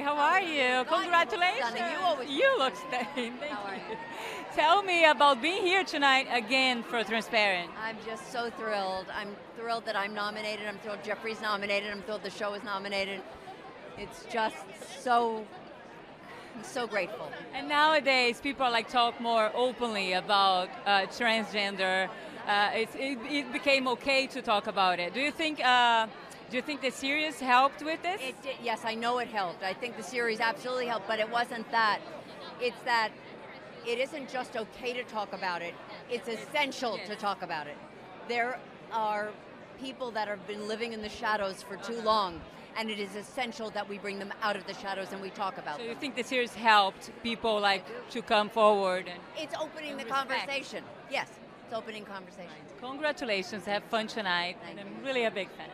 Hi, how are you? Congratulations. You always You look stunning. Thank How are you. you? Tell me about being here tonight again for Transparent. I'm just so thrilled. I'm thrilled that I'm nominated. I'm thrilled Jeffrey's nominated. I'm thrilled the show is nominated. It's just so, I'm so grateful. And nowadays, people like talk more openly about uh, transgender. Uh, it's, it, it became okay to talk about it. Do you think? Uh, do you think the series helped with this? It did, yes, I know it helped. I think the series absolutely helped, but it wasn't that. It's that it isn't just okay to talk about it, it's essential to talk about it. There are people that have been living in the shadows for too long, and it is essential that we bring them out of the shadows and we talk about so them. you think the series helped people like to come forward? And It's opening the respect. conversation. Yes, it's opening conversation. congratulations. Have fun tonight. Thank and. I'm really a big fan.